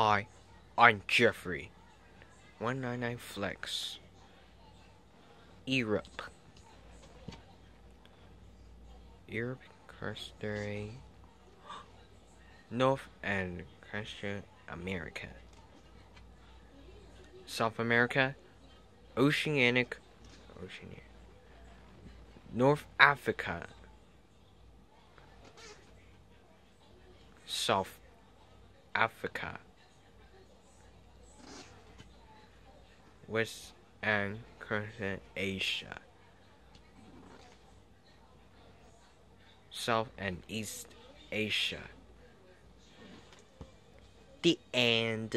Hi, I'm Jeffrey. 199 Flags. Europe. Europe, Costa North and Central America. South America, Oceania, Oceania. North Africa, South Africa, West and Central Asia, South and East Asia. The end.